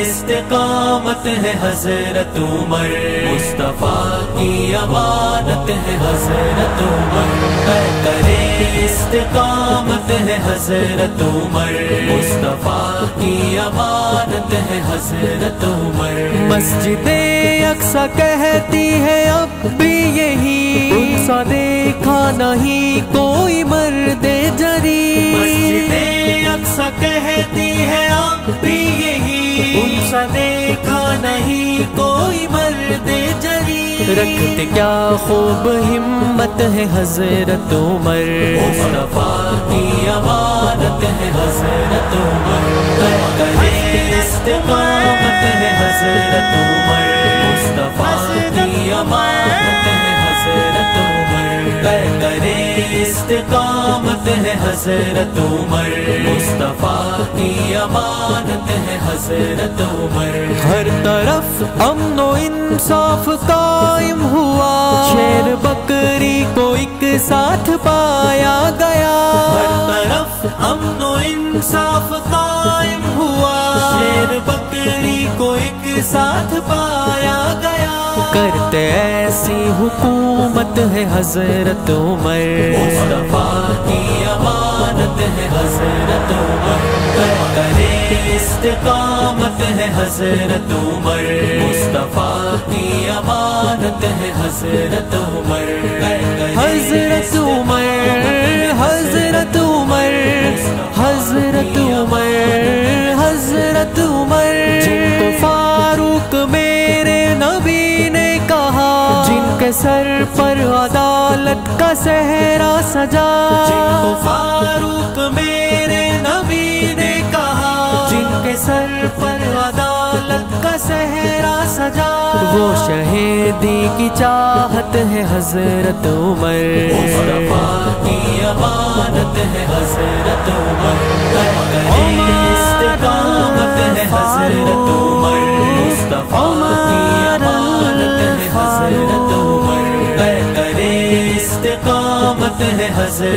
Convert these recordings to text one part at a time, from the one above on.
इस्तेकामत है हज़रत उमर मुस्तफ़ा की अमानत है हज़रत उमर करे इस्तेकामत है हज़रत उमर मुस्तफ़ा की अमानत है हज़रत उमर मस्जिद अक्सा कहती है अब भी यही उनसा देखा नहीं कोई मर्द जरी। मस्जिदे अक्सा कहती है अब भी यही उनसा देखा नहीं कोई मर्द जरी। रखते क्या खूब हिम्मत है हज़रत उमर? मुस्तफ़ा की अमानत है हज़रत उमर। इस्तेकामत है हज़रत उमर। मुस्तफ़ा की अमानत है हज़रत उमर। हर तरफ़ अमनो इंसाफ कायम हुआ। शेर बकरी को एक साथ पाया गया। हर तरफ़ अमनो इंसाफ कायम हुआ। शेर बकरी को एक साथ पाया करते ऐसी हुकूमत है हज़रत उमर। की अमानत है हज़रत उमर। करे इस्तेकामत है हज़रत उमर। मुस्तफ़ा की अमानत है हज़रत उमर। हज़रत उमर हज़रत उमर हज़रत उमर हज़रत उमर। जिनके सर पर अदालत का सहरा सजा। जिनको फारूक मेरे नबी ने कहा। जिनके सर पर अदालत का सहरा सजा। वो शहीदी की चाहत है हज़रत उमर।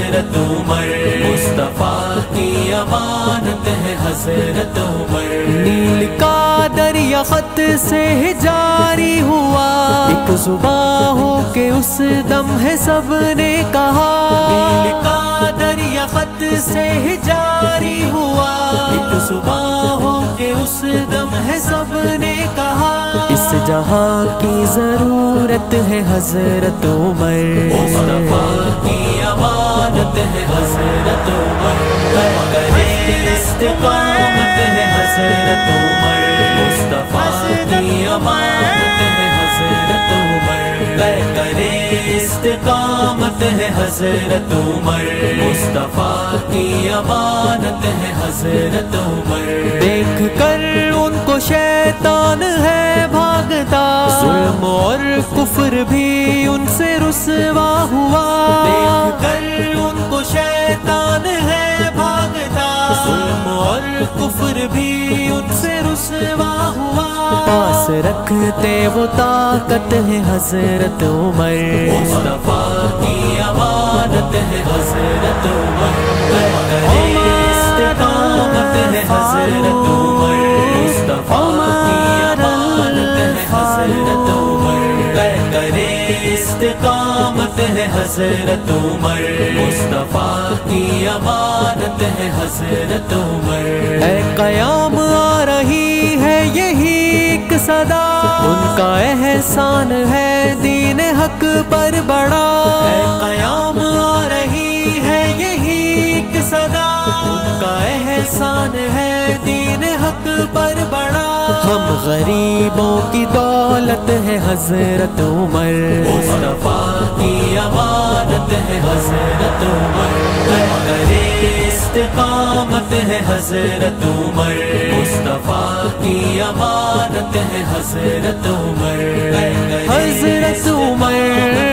हज़रत उमर। मुस्तफ़ा की अमानत है हज़रत उमर। नील का दरिया खत से जारी हुआ। एक सुबह हो के उस दम है सबने कहा। नील का दरिया खत से जारी हुआ। एक सुबह हो के उस दम है सबने कहा। इस जहाँ की ज़रूरत है हज़रत उमर। मुस्तफ़ा की अमानत इस्तेकामत है हज़रत उमर। मुस्तफ़ा की अमानत है हज़रत उमर। देख कर उनको शैतान है भागता। जुल्म और कुफर भी उनसे रुसवा हुआ। देख कर उनको शैतान है भागता। जुल्म और कुफर भी उनसे रुसवा रखते वो ताकत है हज़रत उमर। मुस्तफ़ा की अमानत है हज़रत उमर। इस्तेकामत है हज़रत उमर। मुस्तफ़ा की अमानत है हज़रत उमर। करे इस्तेकामत है हज़रत उमर। मुस्तफ़ा की अमानत है हज़रत उमर। कयाम सदा उनका एहसान है दीन हक पर बड़ा। कयाम आ रही है यही एक सदा। उनका एहसान है दीन हक पर बड़ा। हम गरीबों की दौलत है हज़रत उमर। मुस्तफ़ा की अमानत है हज़रत उमर। करे इस्तेकामत है हज़रत उमर। मुस्तफ़ा की अमानत है हज़रत उमर। हज़रत उमर।